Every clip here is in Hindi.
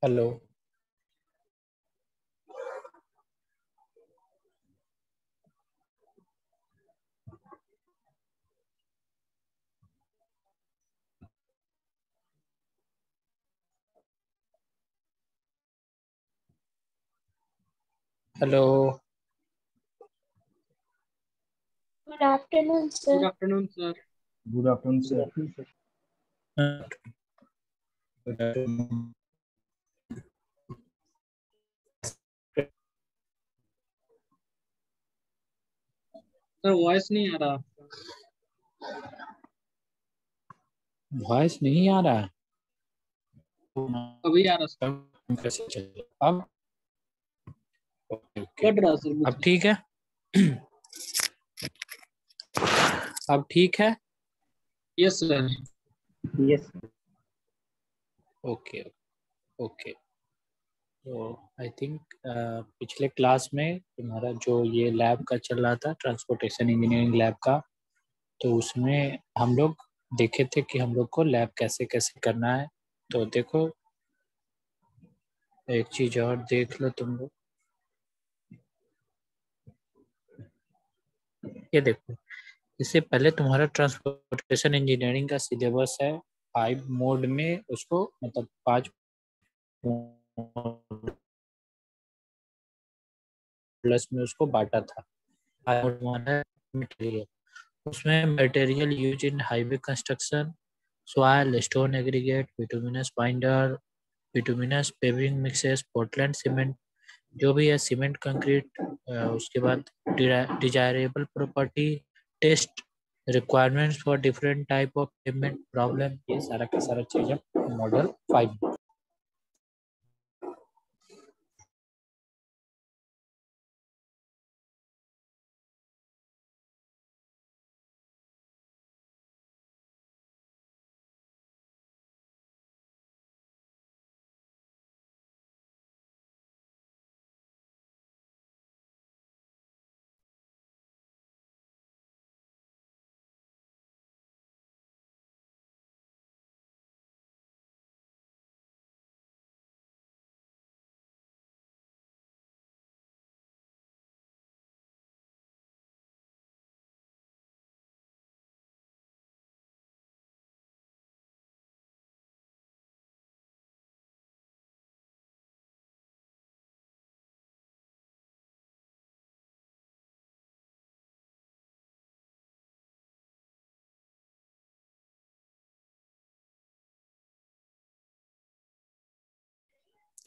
Hello. Hello. Good afternoon, sir. Good afternoon, sir. Good afternoon, sir. Good afternoon. Good afternoon. Sir voice नहीं आ रहा वॉइस नहीं आ रहा। अभी आ रहा सर अब ओके ओके कट रहा सर अब ठीक है। अब ठीक है? Yes sir Yes. Okay okay तो आई थिंक पिछले क्लास में तुम्हारा जो ये लैब का चल रहा था ट्रांसपोर्टेशन इंजीनियरिंग लैब का तो उसमें हम लोग देखे थे कि हम लोग को लैब कैसे कैसे करना है। तो देखो, एक चीज़ और देख लो तुम लोग। ये देखो, इससे पहले तुम्हारा ट्रांसपोर्टेशन इंजीनियरिंग का सिलेबस है। फाइव मोड में उसको मतलब पाँच प्लस में उसको बांटा था। मटेरियल उसमें material use in highway construction soil, stone aggregate, bituminous binder, bituminous paving mixes, portland cement, जो भी है सीमेंट कंक्रीट उसके बाद desirable property test requirements for different type of pavement problem ये सारा का सारा चीज़ है model five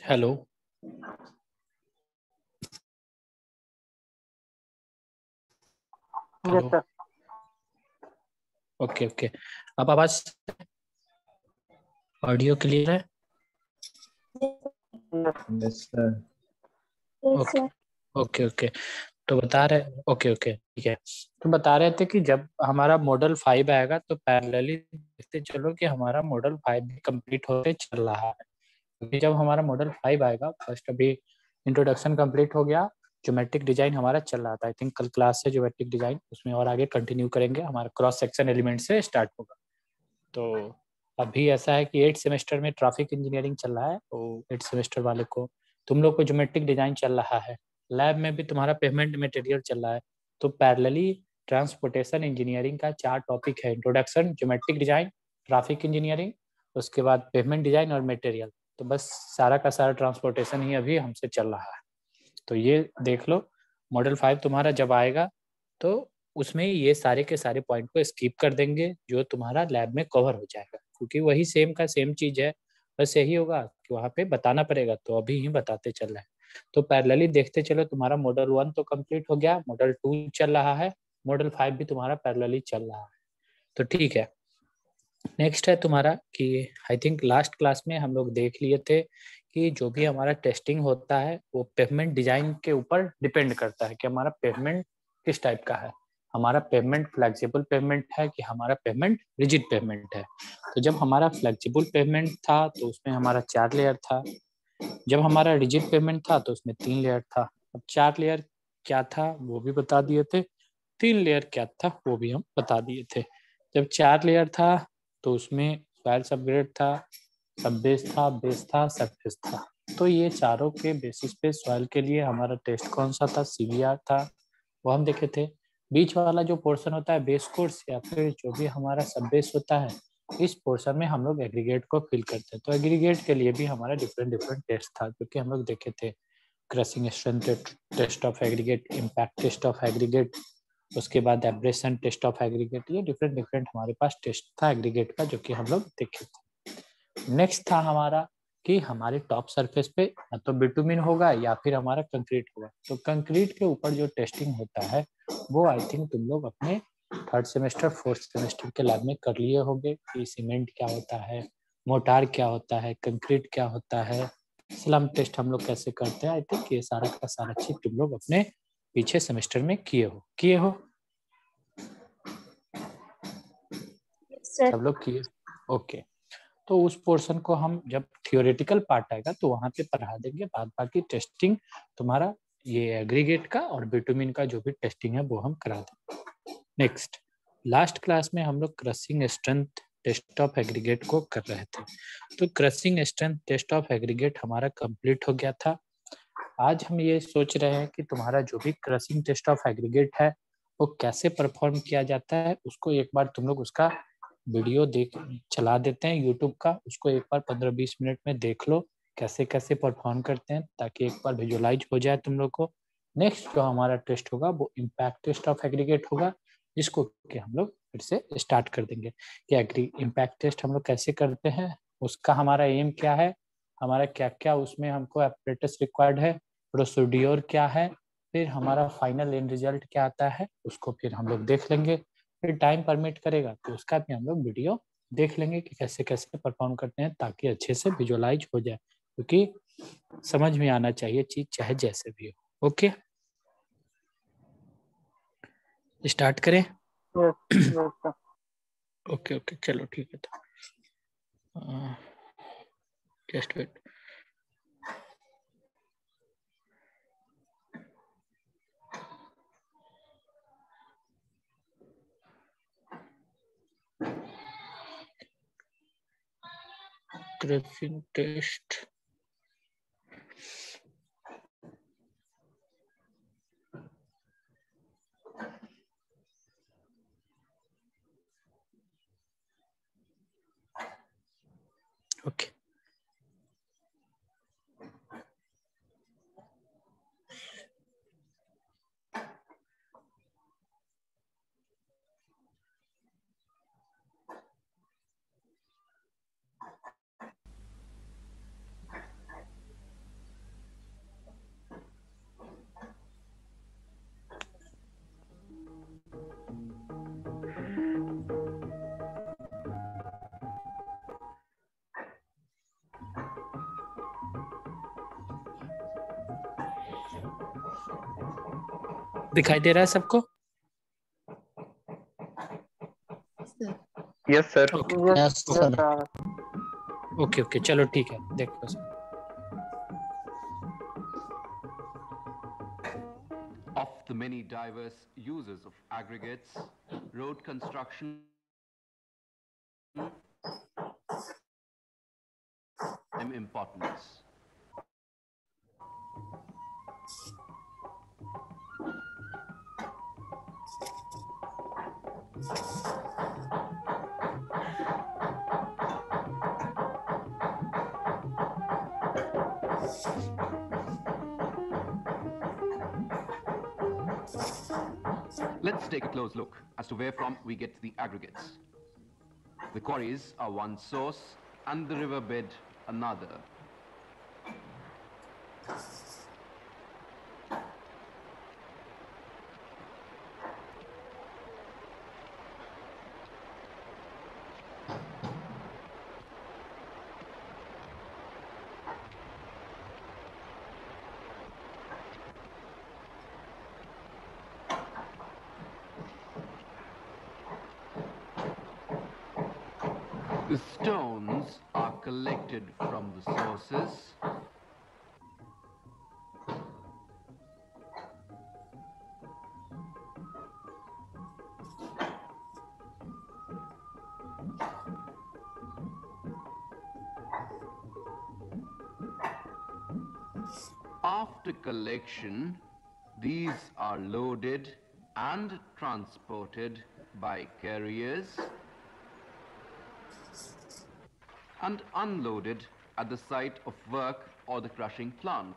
hello. Okay okay. अब आवाज़ ऑडियो क्लियर है. ओके ओके तो बता रहे ओके ओके ठीक है। तो बता रहे थे कि जब हमारा मॉडल फाइव आएगा तो पैरेलली देखते चलो कि हमारा मॉडल फाइव भी कंप्लीट होते चल रहा है। क्योंकि जब हमारा मॉडल फाइव आएगा फ़र्स्ट अभी इंट्रोडक्शन कंप्लीट हो गया ज्योमेट्रिक डिज़ाइन हमारा चल रहा था। आई थिंक कल क्लास है ज्योमेट्रिक डिज़ाइन उसमें और आगे कंटिन्यू करेंगे हमारा क्रॉस सेक्शन एलिमेंट से स्टार्ट होगा। तो अभी ऐसा है कि एट सेमेस्टर में ट्रैफ़िक इंजीनियरिंग चल रहा है तो एट सेमेस्टर वाले को। तुम लोग को ज्योमेट्रिक डिज़ाइन चल रहा है। लैब में भी तुम्हारा पेमेंट मटेरियल चल रहा है। तो पैरेलली ट्रांसपोर्टेशन इंजीनियरिंग का चार टॉपिक है। Introduction geometric design traffic engineering उसके बाद पेमेंट डिज़ाइन और मटेरियल तो बस सारा का सारा ट्रांसपोर्टेशन ही अभी हमसे चल रहा है। तो ये देख लो मॉडल फाइव तुम्हारा जब आएगा तो उसमें ये सारे के सारे पॉइंट को स्किप कर देंगे, जो तुम्हारा लैब में कवर हो जाएगा। क्योंकि वही सेम का सेम चीज़ है, बस यही होगा कि वहाँ पे बताना पड़ेगा तो अभी ही बताते चल रहे हैं। तो पैरेलली देखते चलो, तुम्हारा मॉडल वन तो कंप्लीट हो गया मॉडल टू चल रहा है मॉडल फाइव भी तुम्हारा पैरेलली चल रहा है। तो ठीक है नेक्स्ट है तुम्हारा कि आई थिंक लास्ट क्लास में हम लोग देख लिए थे कि जो भी हमारा टेस्टिंग होता है, वो पेमेंट डिज़ाइन के ऊपर डिपेंड करता है कि हमारा पेमेंट किस टाइप का है। हमारा पेमेंट फ्लेक्सिबल पेमेंट है कि हमारा पेमेंट रिजिड पेमेंट है। तो जब हमारा फ्लेक्सिबल पेमेंट था तो उसमें हमारा चार लेयर था। जब हमारा रिजिड पेमेंट था तो उसमें तीन लेयर था। अब चार लेयर क्या था, वो भी बता दिए थे। तीन लेयर क्या था, वो भी हम बता दिए थे। जब चार लेयर था तो उसमें फ़ाइल अपग्रेड था सब बेस था बेस था सरफेस था। तो ये चारों के बेसिस पे सॉइल के लिए हमारा टेस्ट कौन सा था? सीवीआर था। वो हम देखे थे। बीच वाला जो पोर्शन होता है बेस कोर्स या फिर जो भी हमारा सब बेस होता है, इस पोर्शन में हम लोग एग्रीगेट को फिल करते हैं। तो एग्रीगेट के लिए भी हमारा डिफरेंट डिफरेंट टेस्ट था क्योंकि हम लोग देखे थे। Crushing strength test of aggregate impact test of aggregate उसके बाद एब्रेशन टेस्ट ऑफ़ एग्रीगेट ये डिफरेंट डिफरेंट हमारे पास टेस्ट था एग्रीगेट का जो कि हम लोग देखे थे। नेक्स्ट था हमारा कि हमारे टॉप सरफेस पे या तो बिटुमिन होगा या फिर हमारा कंक्रीट होगा। तो कंक्रीट के ऊपर जो टेस्टिंग होता है, वो आई थिंक तुम लोग अपने थर्ड सेमेस्टर फोर्थ सेमेस्टर के लैब में कर लिए होंगे कि सीमेंट क्या होता है मोटार क्या होता है कंक्रीट क्या होता है स्लम टेस्ट हम लोग कैसे करते हैं? आई थिंक ये सारा का सारा चीज़ तुम लोग अपने पीछे सेमेस्टर में किए हो? किए हो? सब लोग किए? ओके। तो उस पोर्शन को हम जब थियोरेटिकल पार्ट आएगा तो वहाँ पे पढ़ा देंगे। बाद बाकी टेस्टिंग तुम्हारा ये एग्रीगेट का और बिटुमिन का जो भी टेस्टिंग है वो हम करा देंगे। नेक्स्ट लास्ट क्लास में हम लोग crushing strength test of aggregate को कर रहे थे। तो crushing strength test of aggregate हमारा कंप्लीट हो गया था। आज हम ये सोच रहे हैं कि तुम्हारा जो भी क्रसिंग टेस्ट ऑफ़ एग्रीगेट है, वो कैसे परफॉर्म किया जाता है, उसको एक बार तुम लोग उसका वीडियो देख, चला देते हैं यूट्यूब का, उसको एक बार पंद्रह बीस मिनट में देख लो, कैसे कैसे परफॉर्म करते हैं, ताकि एक बार विजुअलाइज हो जाए तुम लोग को। नेक्स्ट जो हमारा टेस्ट होगा, वो इम्पैक्ट टेस्ट ऑफ़ एग्रीगेट होगा, जिसको कि हम लोग फिर से स्टार्ट कर देंगे। कि एग्री इम्पैक्ट टेस्ट हम लोग कैसे करते हैं, उसका हमारा एम क्या है, हमारा क्या क्या उसमें हमको एपरेटस रिक्वायर्ड है प्रोसीड्योर क्या है फिर हमारा फाइनल एंड रिज़ल्ट क्या आता है उसको फिर हम लोग देख लेंगे। फिर टाइम परमिट करेगा तो उसका भी हम लोग वीडियो देख लेंगे कि कैसे कैसे परफॉर्म करते हैं ताकि अच्छे से विजुअलाइज हो जाए क्योंकि तो समझ में आना चाहिए चीज़ चाहे जैसे भी हो। ओके स्टार्ट करें। ओके ओके चलो ठीक है तो। Just wait Griffin test. Okay. दिखाई दे रहा है सबको yes sir okay okay okay चलो ठीक है देखो sir Of the many diverse uses of aggregates, road construction and importance. Let's take a close look as to where from we get the aggregates. The quarries are one source and the riverbed another. Collection, these are loaded and transported by carriers and unloaded at the site of work or the crushing plant.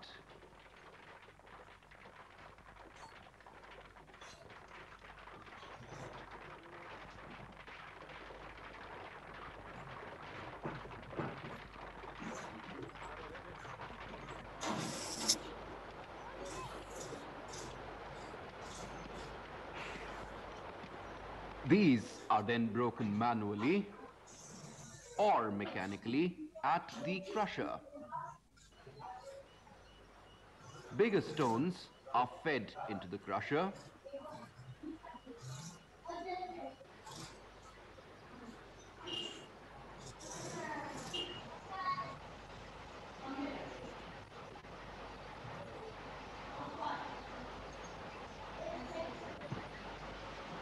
These are then broken manually or mechanically at the crusher. Bigger stones are fed into the crusher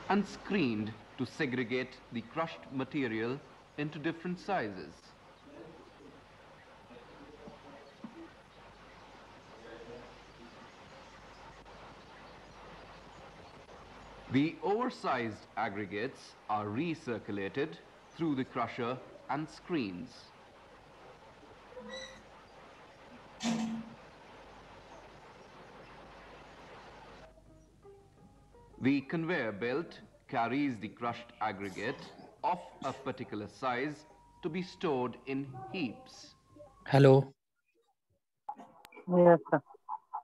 and screened to segregate the crushed material into different sizes. The oversized aggregates are recirculated through the crusher and screens. The conveyor belt carries the crushed aggregate of a particular size to be stored in heaps. Hello Yes, sir.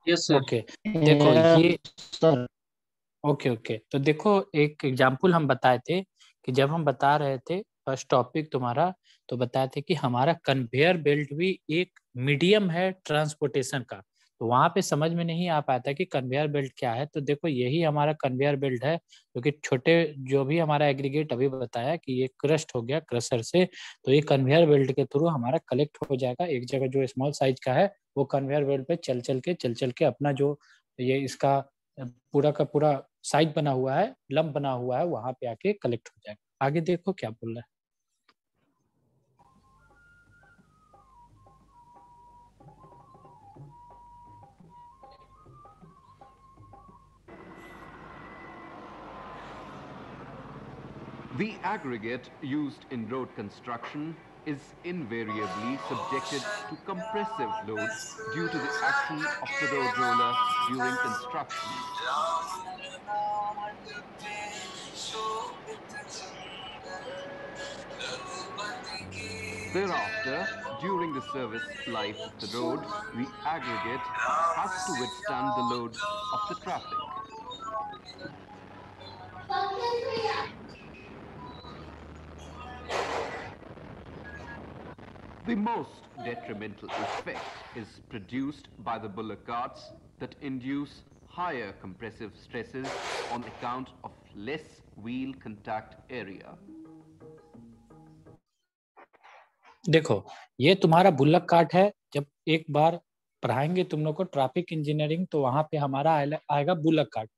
Yes, sir. Okay देखो ये सर ओके ओके तो देखो एक एग्जांपल हम बताए थे कि जब हम बता रहे थे फ़र्स्ट टॉपिक तुम्हारा तो बताए थे कि हमारा कन्वेयर बेल्ट भी एक मीडियम है ट्रांसपोर्टेशन का तो वहाँ पे समझ में नहीं आ पाता कि कन्वेयर बेल्ट क्या है। तो देखो, यही हमारा कन्वेयर बेल्ट है क्योंकि तो छोटे जो भी हमारा एग्रीगेट अभी बताया कि ये क्रस्ट हो गया क्रशर से तो ये कन्वेयर बेल्ट के थ्रू हमारा कलेक्ट हो जाएगा। एक जगह जो स्मॉल साइज़ का है, वो कन्वेयर बेल्ट पे चल चल के, चल चल के अपना जो ये इसका पूरा का पूरा साइज़ बना हुआ है, लंब बना हुआ है, वहाँ पे आके कलेक्ट हो जाएगा। आगे देखो क्या बोल रहा है। The aggregate used in road construction is invariably subjected to compressive loads due to the action of the road roller during construction. Thereafter, during the service life of the road, the aggregate has to withstand the loads of the traffic. The most detrimental effect is produced by the bullock carts that induce higher compressive stresses on account of less wheel contact area. देखो ये तुम्हारा बुल्लक कार्ट है जब एक बार पढ़ाएँगे तुम लोग को ट्रैफ़िक इंजीनियरिंग तो वहाँ पे हमारा आएगा बुल्लक कार्ट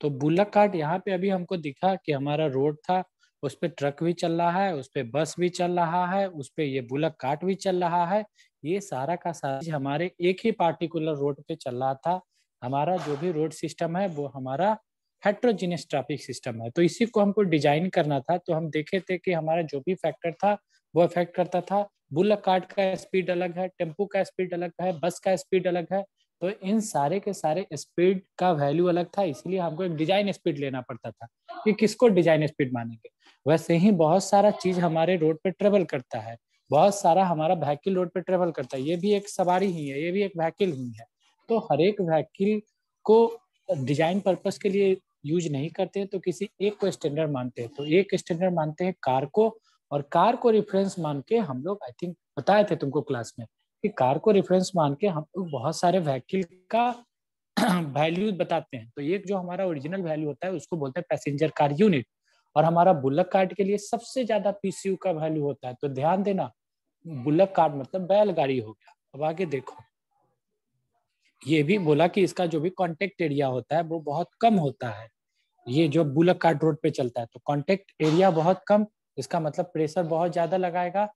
तो बुल्लक कार्ट यहाँ पे अभी हमको दिखा कि हमारा रोड था उस पे ट्रक भी चल रहा है, उस पे बस भी चल रहा है, उस पे ये बुलक कार्ट भी चल रहा है। ये सारा का सारा हमारे एक ही पार्टिकुलर रोड पे चल रहा था। हमारा जो भी रोड सिस्टम है, वो हमारा हेट्रोजीनियस ट्रैफ़िक सिस्टम है। तो इसी को हमको डिज़ाइन करना था तो हम देखे थे कि हमारा जो भी फैक्टर था, वो अफेक्ट करता था। बुलक कार्ट का स्पीड अलग है टेंपो का स्पीड अलग है, बस का स्पीड अलग है तो इन सारे के सारे स्पीड का वैल्यू अलग था, इसलिए हमको एक डिज़ाइन स्पीड लेना पड़ता था कि किसको डिज़ाइन स्पीड मानेंगे। वैसे ही बहुत सारा चीज़ हमारे रोड पे ट्रेवल करता है, बहुत सारा हमारा व्हीकल रोड पे ट्रेवल करता है, ये भी एक सवारी ही है, ये भी एक व्हीकल ही है। तो हर एक व्हीकल को डिज़ाइन पर्पस के लिए यूज़ नहीं करते तो किसी एक को स्टैंडर्ड मानते हैं। तो एक स्टैंडर्ड मानते हैं कार को, और कार को रेफरेंस मान के हम लोग आई थिंक बताए थे तुमको क्लास में। कि कार को रेफरेंस मान के हम लोग बहुत सारे व्हीकल का वैल्यू बताते हैं। तो एक जो हमारा ओरिजिनल वैल्यू होता है, उसको बोलते हैं पैसेंजर कार यूनिट और हमारा बुल्लक कार्ट के लिए सबसे ज़्यादा पीसीयू का वैल्यू होता है। तो ध्यान देना बुलक कार्ड मतलब बैलगाड़ी हो गया। अब आगे देखो। ये भी बोला कि इसका जो भी कॉन्टेक्ट एरिया होता है, वो बहुत कम होता है। ये जो बुलक कार्ड रोड पे चलता है तो कॉन्टेक्ट एरिया बहुत कम, इसका मतलब प्रेशर बहुत ज़्यादा लगाएगा।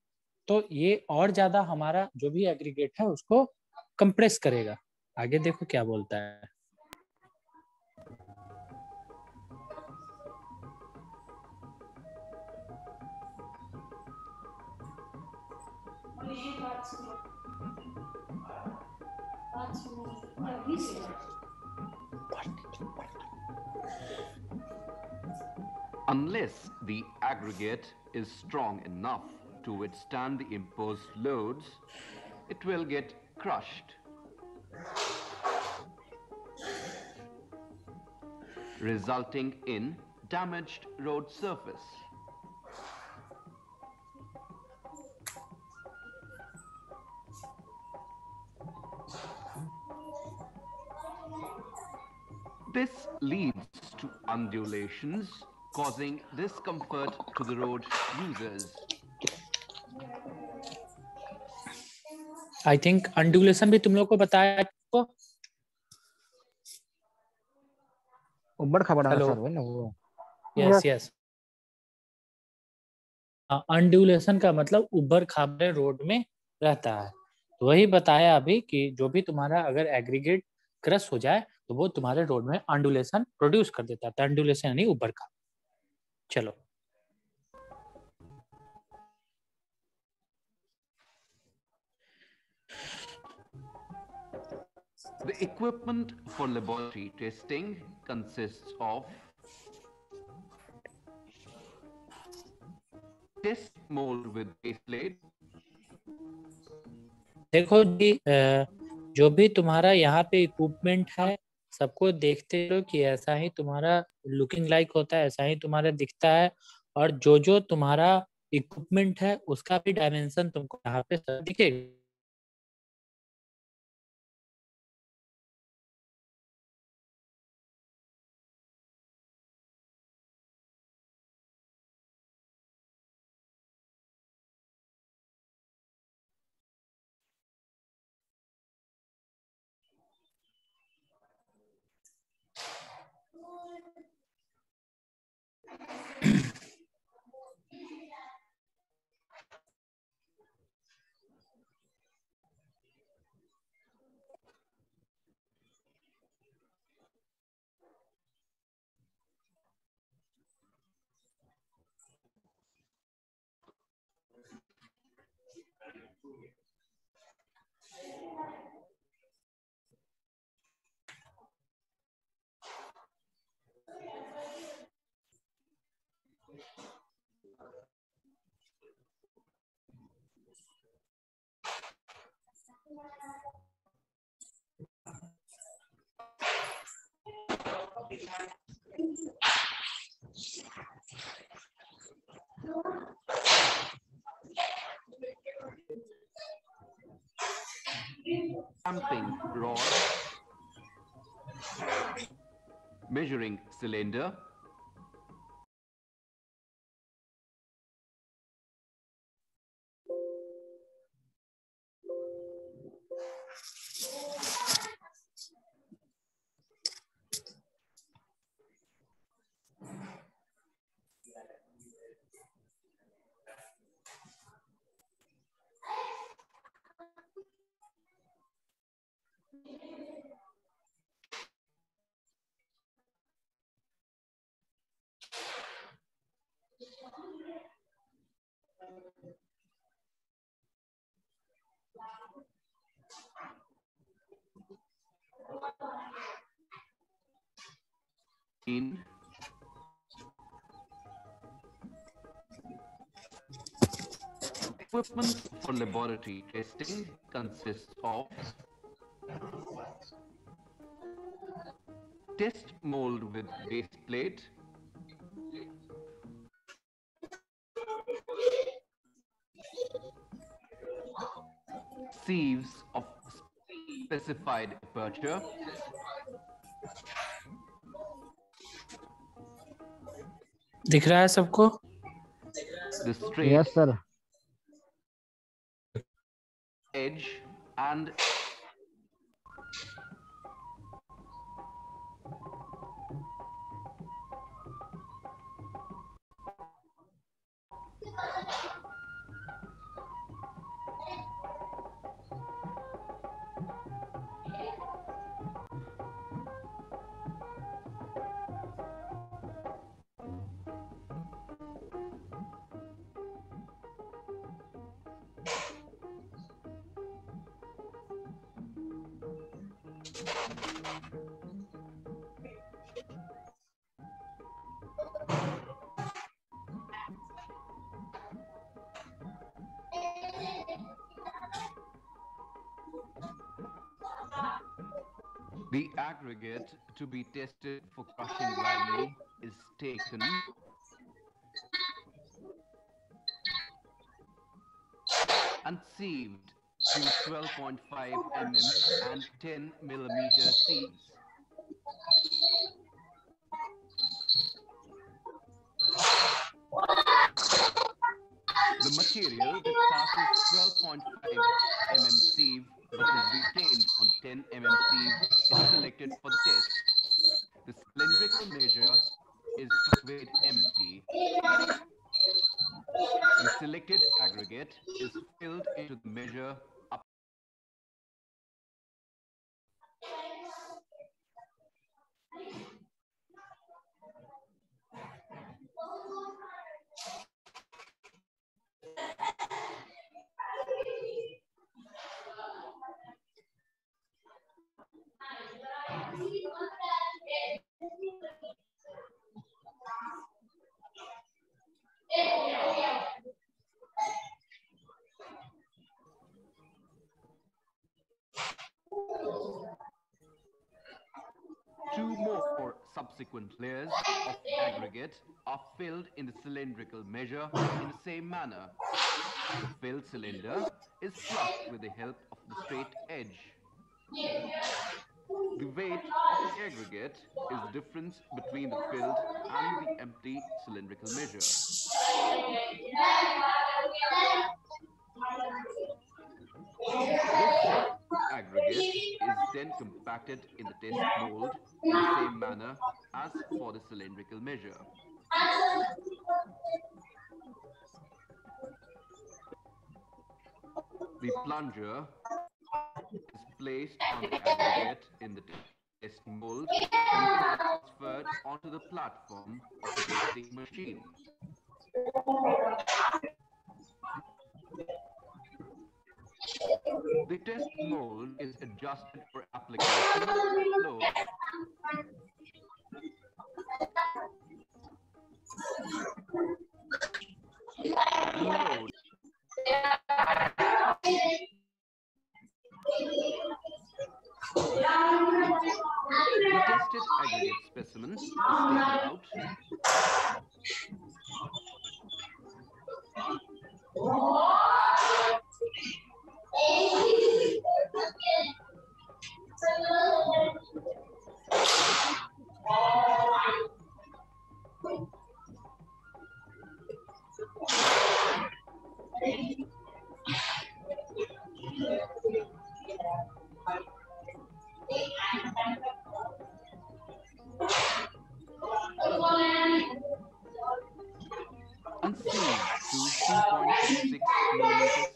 तो ये और ज़्यादा हमारा जो भी एग्रीगेट है, उसको कंप्रेस करेगा। आगे देखो क्या बोलता है। Unless the aggregate is strong enough. To withstand the imposed loads, it will get crushed. resulting in damaged road surface. This leads to undulations, causing discomfort to the road users. I think undulation भी तुम लोग को बताया को उबड़ खबड़ वाला सर वही ना वो? यस यस अंडुलेशन का मतलब उबर खाबरे रोड में रहता है। तो वही बताया अभी कि जो भी तुम्हारा अगर एग्रीगेट क्रश हो जाए तो वो तुम्हारे रोड में अंडुलेशन प्रोड्यूस कर देता है। अंडुलेशन यानी उबर का चलो। The equipment for laboratory testing consists of test mold with base plate, देखो जी जो भी तुम्हारा यहाँ पे इक्विपमेंट है सबको देखते हो कि ऐसा ही तुम्हारा लुकिंग लाइक होता है ऐसा ही तुम्हारा दिखता है और जो जो तुम्हारा इक्विपमेंट है उसका भी डायमेंशन तुमको यहाँ पे सब दिखेगा clamping rod, measuring cylinder, Equipment for laboratory testing consists of test mold with base plate, sieves of specified aperture, दिख रहा है सबको the straight yes sir The aggregate to be tested for crushing value is taken. And sieved to 12.5 mm and 10 millimeter sieves. The material that passes 12.5 mm sieve but is retained on 10 mm sieve is selected for the test. The cylindrical measure is weighed empty. The selected aggregate is filled into the measure subsequent layers of aggregate are filled in the cylindrical measure in the same manner. The filled cylinder is flushed with the help of the straight edge. The weight of the aggregate is the difference between the filled and the empty cylindrical measure. Then compacted in the test mold in the same manner as for the cylindrical measure. The plunger is placed on the aggregate in the test mold and transferred onto the platform of the testing machine. The test mold is adjusted for application load. The tested out. and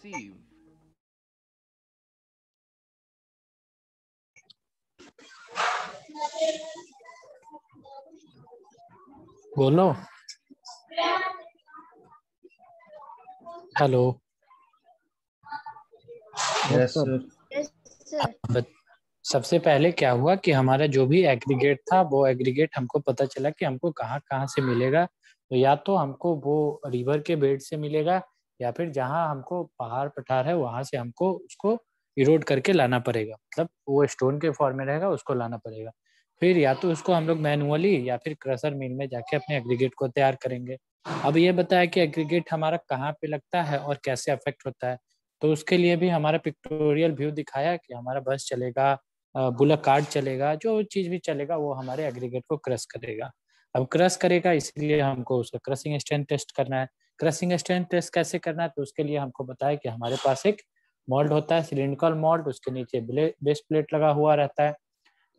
sieve. बोलो हेलो Yes. Yes, sir. बत- सबसे पहले क्या हुआ कि हमारा जो भी एग्रीगेट था वो एग्रीगेट हमको पता चला कि हमको कहाँ कहाँ से मिलेगा तो या तो हमको वो रिवर के बेड से मिलेगा या फिर जहाँ हमको पहाड़ पठार है, वहाँ से हमको उसको इरोड करके लाना पड़ेगा। मतलब वो स्टोन के फॉर्म में रहेगा, उसको लाना पड़ेगा। फिर या तो उसको हम लोग मैनुअली या फिर क्रशर मिल में जाके अपने एग्रीगेट को तैयार करेंगे। अब ये बताया कि एग्रीगेट हमारा कहाँ पे लगता है और कैसे अफेक्ट होता है। तो उसके लिए भी हमारा पिक्टोरियल व्यू दिखाया कि हमारा बस चलेगा बुलक कार्ड चलेगा, जो चीज़ भी चलेगा, वो हमारे एग्रीगेट को क्रश करेगा। अब क्रश करेगा, इसलिए हमको उसका क्रशिंग स्ट्रेंथ टेस्ट करना है। क्रशिंग स्ट्रेंथ टेस्ट कैसे करना है तो उसके लिए हमको बताया कि हमारे पास एक मोल्ड होता है, सिलिंड्रिकल मोल्ड, उसके नीचे बेस प्लेट लगा हुआ रहता है।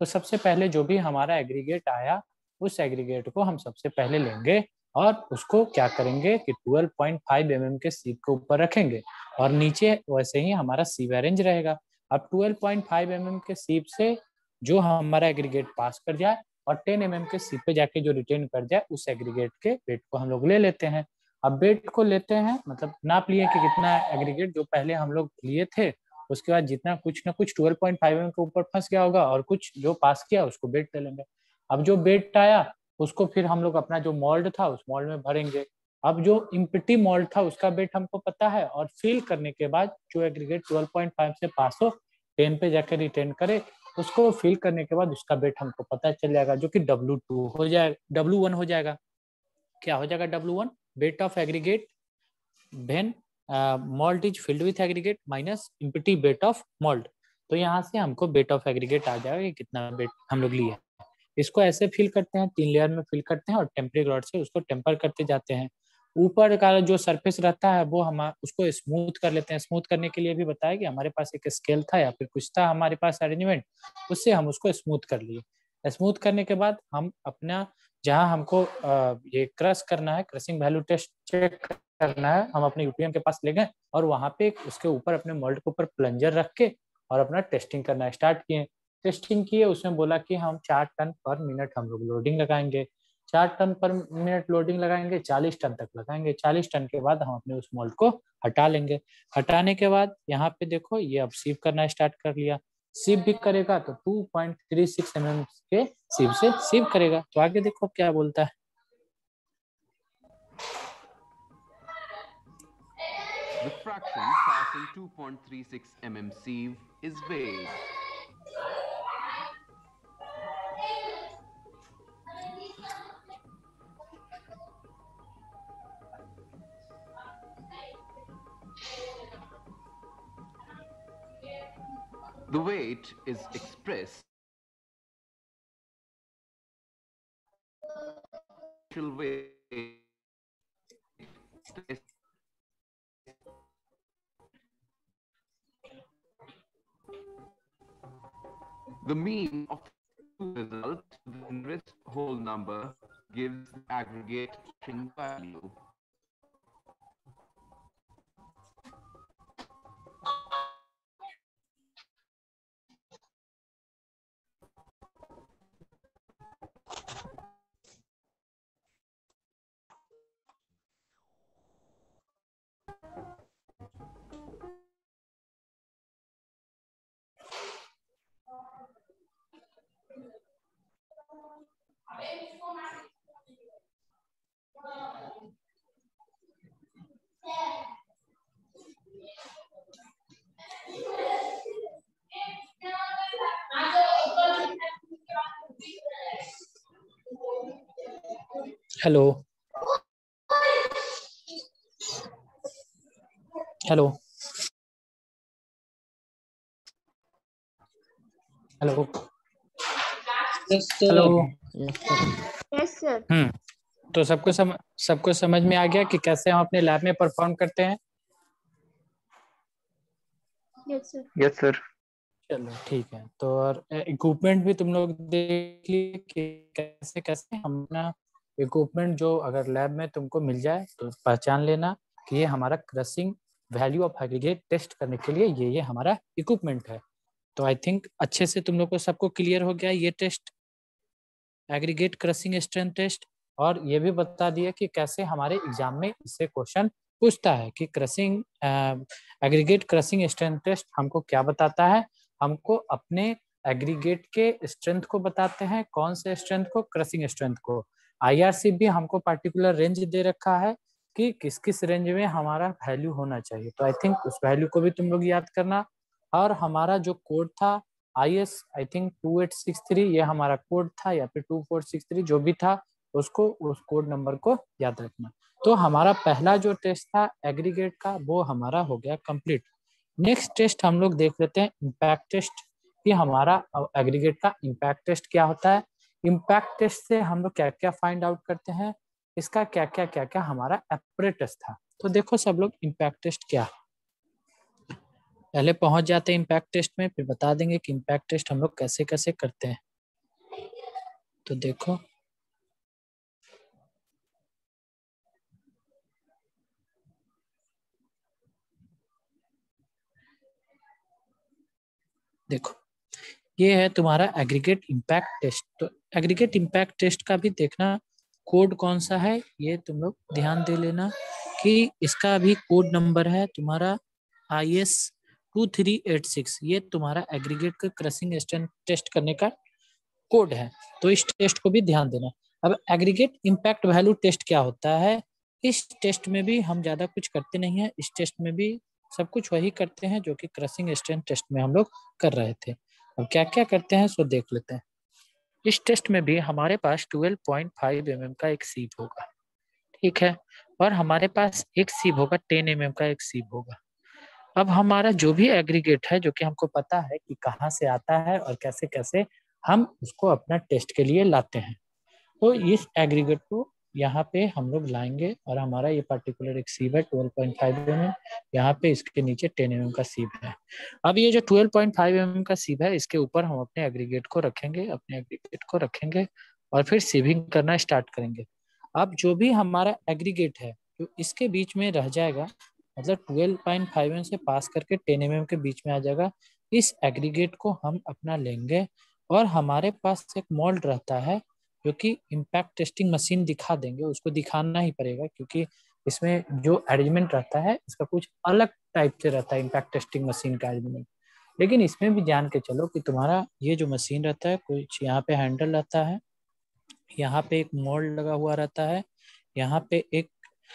तो सबसे पहले जो भी हमारा एग्रीगेट आया, उस एग्रीगेट को हम सबसे पहले लेंगे और उसको क्या करेंगे कि 12.5 पॉइंट mm के सीप के ऊपर रखेंगे और नीचे वैसे ही हमारा सीव अरेंज रहेगा। अब 12.5 पॉइंट mm के सीप से जो हमारा एग्रीगेट पास कर जाए और 10 एम mm के सीप पे जाके जो रिटर्न कर जाए, उस एग्रीगेट के वेट को हम लोग ले लेते हैं। अपडेट को लेते हैं मतलब नाप लिए कि कितना एग्रीगेट जो पहले हम लोग लिए थे, उसके बाद जितना कुछ ना कुछ ट्वेल्व पॉइंट फाइव एम के ऊपर फंस गया होगा और कुछ जो पास किया उसको बेट ले लेंगे। अब जो बेट आया, उसको फिर हम लोग अपना जो मॉल्ड था, उस मॉल्ड में भरेंगे। अब जो इम्पिटी मॉल्ड था, उसका बेट हमको पता है और फिल करने के बाद जो एग्रीगेट 12.5 से पास हो टेन पे जाकर रिटर्न करे, उसको फिल करने के बाद उसका बेट हमको पता चल जाएगा, जो कि टू हो जाएगा वन हो जाएगा। क्या हो जाएगा W1 bit of aggregate then uh, malt is filled with aggregate minus empty bit of malt. तो यहाँ से हमको बेट ऑफ़ एग्रीगेट आ जाएगा कितना बेट हम लोग लिए इसको ऐसे फिल करते हैं तीन लेयर में फिल करते हैं और टेम्परिक रॉड से उसको टेम्पर करते जाते हैं। ऊपर का जो सरफेस रहता है वो हम उसको स्मूथ कर लेते हैं। स्मूथ करने के लिए भी बताया कि हमारे पास एक स्केल था या फिर कुछ था हमारे पास अरेंजमेंट उससे हम उसको स्मूथ कर लिए। स्मूथ करने के बाद हम अपना जहाँ हमको ये क्रश करना है, क्रशिंग वैल्यू टेस्ट चेक करना है, हम अपने यूपीएम के पास ले गए और वहाँ पे उसके ऊपर अपने मोल्ड के ऊपर प्लंजर रख के और अपना टेस्टिंग करना स्टार्ट किए। टेस्टिंग किए, उसमें बोला कि हम चार टन पर मिनट हम लोग लोडिंग लगाएँगे। चार टन पर मिनट लोडिंग लगाएँगे, चालीस टन तक लगाएँगे। चालीस टन के बाद हम अपने उस मोल्ड को हटा लेंगे। हटाने के बाद यहाँ पे देखो, ये अब सीव करना स्टार्ट कर लिया। सीव भी करेगा तो 2.36 पॉइंट mm के सीव से सीव करेगा तो आगे देखो क्या बोलता है The fraction passing 2.36 mm sieve is vague. The weight is expressed The mean of two results the nearest whole number gives the aggregate string value. Hello hello hello Yes, sir. Yes sir hmm तो सबको सम, सबको समझ में आ गया कि कैसे हम अपने लैब में परफॉर्म करते हैं? Yes sir Yes, sir. चलो ठीक है। तो और इक्विपमेंट भी तुम लोग देख लिए कि कैसे कैसे हम अपना इक्विपमेंट जो अगर लैब में तुमको मिल जाए तो पहचान लेना कि ये हमारा crushing value of aggregate test करने के लिए ये ये हमारा इक्विपमेंट है। तो आई थिंक अच्छे से तुम लोग को सबको क्लियर हो गया ये test aggregate crushing strength test, और ये भी बता दिया कि कैसे हमारे एग्ज़ाम में इससे क्वेश्चन पूछता है कि crushing aggregate crushing strength test हमको क्या बताता है? हमको अपने एग्रीगेट के स्ट्रेंथ को बताते हैं, कौन से स्ट्रेंथ को? क्रशिंग स्ट्रेंथ को। आईआरसी भी हमको पर्टिकुलर रेंज दे रखा है कि किस किस रेंज में हमारा वैल्यू होना चाहिए। तो आई थिंक उस वैल्यू को भी तुम लोग याद करना। और हमारा जो कोड था I S I think two eight six three ये हमारा कोड था या फिर टू फोर सिक्स थ्री जो भी था, उसको, उस कोड नंबर को याद रखना। तो हमारा पहला जो टेस्ट था एग्रीगेट का, वो हमारा हो गया कंप्लीट नेक्स्ट टेस्ट हम लोग देख लेते हैं इम्पैक्ट टेस्ट कि हमारा एग्रीगेट का इम्पैक्ट टेस्ट क्या होता है। इम्पैक्ट टेस्ट से हम लोग क्या क्या फाइंड आउट करते हैं, इसका क्या क्या क्या क्या हमारा एपरेटस था। तो देखो सब लोग इम्पैक्ट टेस्ट क्या है। पहले पहुँच जाते हैं इम्पैक्ट टेस्ट में, फिर बता देंगे कि इम्पैक्ट टेस्ट हम लोग कैसे कैसे करते हैं। तो देखो। देखो, ये है तुम्हारा एग्रीगेट इम्पैक्ट टेस्ट तो एग्रीगेट इम्पैक्ट टेस्ट का भी देखना कोड कौन सा है, ये तुम लोग ध्यान दे लेना कि इसका भी कोड नंबर है तुम्हारा I S two three eight six ये तुम्हारा एग्रीगेट का क्रसिंग टेस्ट करने का कोड है। तो इस टेस्ट को भी ध्यान देना। अब एग्रीगेट इम्पैक्ट वैल्यू टेस्ट क्या होता है? इस टेस्ट में भी हम ज़्यादा कुछ करते नहीं है। इस टेस्ट में भी सब कुछ वही करते हैं जो कि क्रसिंग स्ट्रेंथ टेस्ट में हम लोग कर रहे थे। अब क्या क्या करते हैं, सो देख लेते हैं। इस टेस्ट में भी हमारे पास 12.5 mm का एक सीप होगा। ठीक है? और हमारे पास एक सीप होगा 10 mm का एक सीप होगा। अब हमारा जो भी एग्रीगेट है, जो कि हमको पता है कि कहाँ से आता है और कैसे कैसे हम उसको अपना टेस्ट के लिए लाते हैं। तो इस एग्रीगेट को यहाँ पे हम लोग लाएँगे और हमारा ये पर्टिकुलर एक सीब है 12.5 पॉइंट एम यहाँ पे इसके नीचे 10 एम का सीब है। अब ये जो 12.5 पॉइंट फाइव एम का सीब है, इसके ऊपर हम अपने एग्रीगेट को रखेंगे, अपने एग्रीगेट को रखेंगे और फिर सीविंग करना स्टार्ट करेंगे। अब जो भी हमारा एग्रीगेट है जो इसके बीच में रह जाएगा मतलब 12.5 एम से पास करके 10 एम के बीच में आ जाएगा। इस एग्रीगेट को हम अपना लेंगे और हमारे पास एक मोल्ड रहता है, जो कि इम्पैक्ट टेस्टिंग मशीन दिखा देंगे। उसको दिखाना ही पड़ेगा, क्योंकि इसमें जो अरेंजमेंट रहता है, इसका कुछ अलग टाइप से रहता है इम्पैक्ट टेस्टिंग मशीन का अरेंजमेंट लेकिन इसमें भी जान के चलो कि तुम्हारा ये जो मशीन रहता है, कुछ यहाँ पे हैंडल रहता है, यहाँ पे एक मोल्ड लगा हुआ रहता है, यहाँ पे एक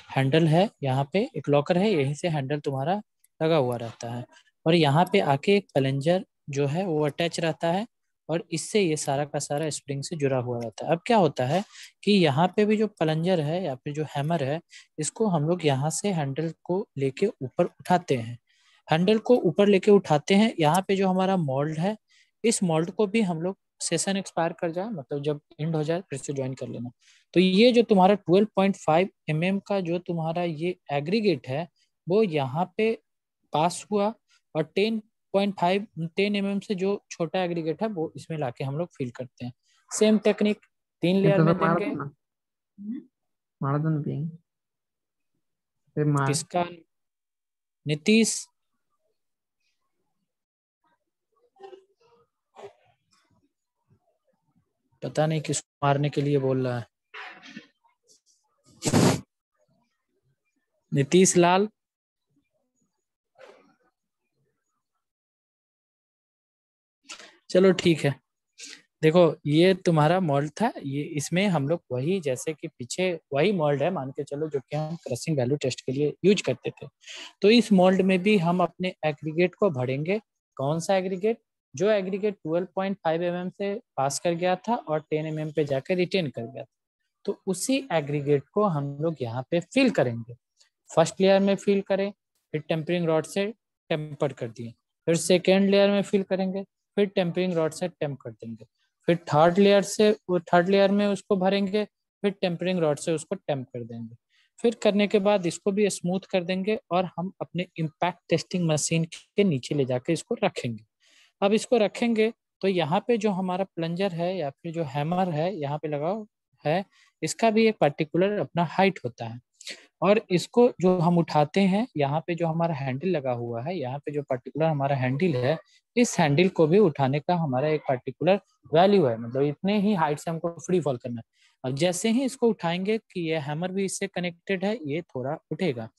हैंडल है, यहाँ पे एक लॉकर है, यहीं से हैंडल तुम्हारा लगा हुआ रहता है। और यहाँ पे आके एक प्लेंजर जो है, वो अटैच रहता है और इससे ये सारा का सारा स्प्रिंग से जुड़ा हुआ रहता है। अब क्या होता है कि यहाँ पे भी जो पलंजर है या फिर जो हैमर है, इसको हम लोग यहाँ से हैंडल को लेके ऊपर उठाते हैं। हैंडल को ऊपर लेके उठाते हैं। यहाँ पे जो हमारा मोल्ड है, इस मोल्ड को भी हम लोग सेशन एक्सपायर कर जाए मतलब जब एंड हो जाए, फिर से ज्वाइन कर लेना। तो ये जो तुम्हारा 12.5 पॉइंट mm का जो तुम्हारा ये एग्रीगेट है वो यहाँ पे पास हुआ और 10 पॉइंट फाइव टेन एम से जो छोटा एग्रीगेट है वो इसमें लाके हम लोग फिल करते हैं। सेम टेक्निक तीन लेयर में देंगे। किसका? नीतीश। पता नहीं किसको मारने के लिए बोल रहा है। नीतीश लाल। चलो ठीक है। देखो, ये तुम्हारा मॉल्ड था, ये इसमें हम लोग वही जैसे कि पीछे वही मॉल्ड है, मान के चलो, जो कि हम क्रसिंग वैल्यू टेस्ट के लिए यूज़ करते थे। तो इस मॉल्ड में भी हम अपने एग्रीगेट को भरेंगे। कौन सा एग्रीगेट? जो एग्रीगेट 12.5 पॉइंट mm से पास कर गया था और 10 एम mm पे जाकर रिटेन कर गया था। तो उसी एग्रीगेट को हम लोग यहाँ पे फिल करेंगे। फ़र्स्ट लेयर में फिल करें, फिर टेम्परिंग रॉड से टेम्पर कर दिए। फिर सेकेंड लेयर में फिल करेंगे, फिर टेम्परिंग रॉड से टेम्प कर देंगे। फिर थर्ड लेयर से, थर्ड लेयर में उसको भरेंगे, फिर टेम्परिंग रॉड से उसको टेम्प कर देंगे। फिर करने के बाद इसको भी स्मूथ कर देंगे और हम अपने इम्पैक्ट टेस्टिंग मशीन के नीचे ले जाके इसको रखेंगे। अब इसको रखेंगे तो यहाँ पे जो हमारा प्लंजर है या फिर जो हैमर है, यहाँ पे लगा है, इसका भी एक पर्टिकुलर अपना हाइट होता है। और इसको जो हम उठाते हैं, यहाँ पे जो हमारा हैंडल लगा हुआ है, यहाँ पे जो पर्टिकुलर हमारा हैंडल है, इस हैंडल को भी उठाने का हमारा एक पर्टिकुलर वैल्यू है। मतलब इतने ही हाइट से हमको फ्री फॉल करना है। अब जैसे ही इसको उठाएँगे कि ये हैमर भी इससे कनेक्टेड है, ये थोड़ा उठेगा।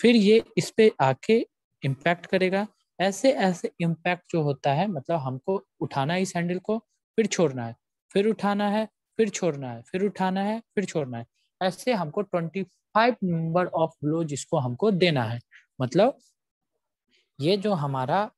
फिर ये इस पे आके इम्पैक्ट करेगा। ऐसे ऐसे इम्पैक्ट जो होता है मतलब हमको उठाना है इस हैंडल को, फिर छोड़ना है। फिर उठाना है, फिर छोड़ना है, फिर उठाना है, फिर छोड़ना है। ऐसे हमको twenty five number of blow जिसको हमको देना है। मतलब ये जो हमारा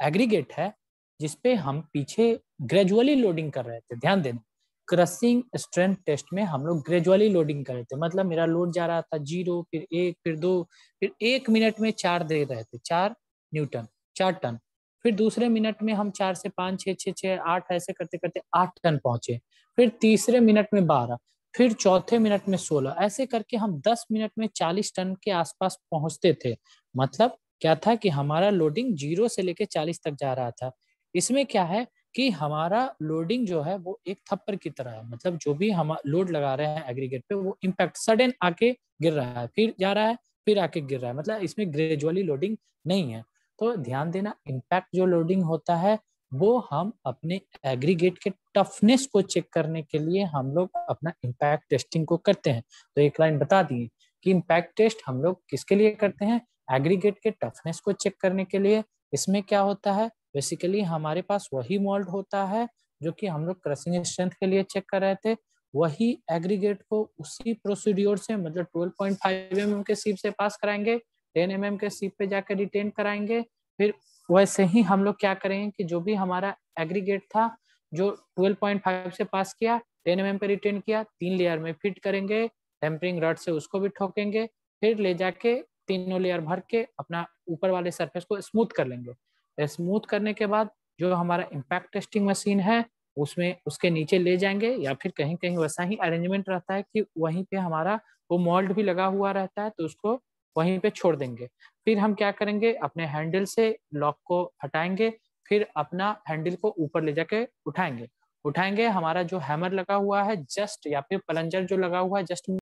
एग्रीगेट है, जिसपे हम पीछे ग्रेजुअली लोडिंग कर रहे थे, ध्यान देना। क्रसिंग स्ट्रेंथ टेस्ट में हम लोग ग्रेजुअली लोडिंग कर रहे थे। मतलब मेरा लोड जा रहा था ज़ीरो फिर एक, फिर दो, फिर एक मिनट में चार दे रहे थे, चार न्यूटन चार टन फिर दूसरे मिनट में हम चार से पाँच छः छः छः आठ, ऐसे करते करते आठ टन पहुँचे। फिर तीसरे मिनट में बारह। फिर चौथे मिनट में सोलह। ऐसे करके हम दस मिनट में चालीस टन के आसपास पहुँचते थे। मतलब क्या था कि हमारा लोडिंग ज़ीरो से लेके चालीस तक जा रहा था। इसमें क्या है कि हमारा लोडिंग जो है वो एक थप्पर की तरह है। मतलब जो भी हम लोड लगा रहे हैं एग्रीगेट पे, वो इम्पैक्ट सडन आके गिर रहा है। फिर जा रहा है, फिर आके गिर रहा है। मतलब इसमें ग्रेजुअली लोडिंग नहीं है। तो ध्यान देना इम्पैक्ट जो लोडिंग होता है वो हम अपने एग्रीगेट के टफनेस को चेक करने के लिए हम लोग अपना इम्पैक्ट टेस्टिंग को करते हैं। तो एक लाइन बता दिए कि इम्पैक्ट टेस्ट हम लोग किसके लिए करते हैं? एग्रीगेट के टफनेस को चेक करने के लिए। इसमें क्या होता है? बेसिकली हमारे पास वही मोल्ड होता है जो कि हम लोग क्रसिंग स्ट्रेंथ के लिए चेक कर रहे थे। वही एग्रीगेट को उसी प्रोसीड्योर से मतलब ट्वेल्व पॉइंट 12.5 mm के सीप से पास कराएँगे 10 mm के सीप पे जाकर रिटेन कराएँगे, फिर वैसे ही हम लोग क्या करेंगे कि जो भी हमारा एग्रीगेट था, जो 12.5 से पास किया 10 mm पे रिटेन किया, तीन लेयर में फिट करेंगे टेम्परिंग रड से उसको भी ठोकेंगे, फिर ले जाके तीनों लेयर भर के अपना ऊपर वाले सरफेस को स्मूथ कर लेंगे। स्मूथ करने के बाद जो हमारा इम्पैक्ट टेस्टिंग मशीन है, उसमें उसके नीचे ले जाएँगे या फिर कहीं कहीं वैसा ही अरेंजमेंट रहता है कि वहीं पे हमारा वो मोल्ड भी लगा हुआ रहता है तो उसको वहीं पे छोड़ देंगे। फिर हम क्या करेंगे? अपने हैंडल से लॉक को हटाएँगे, फिर अपना हैंडल को ऊपर ले जाके उठाएँगे। उठाएँगे, हमारा जो हैमर लगा हुआ है जस्ट या फिर पलंजर जो लगा हुआ है जस्ट